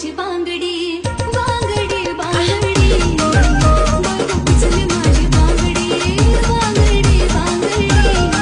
起风了。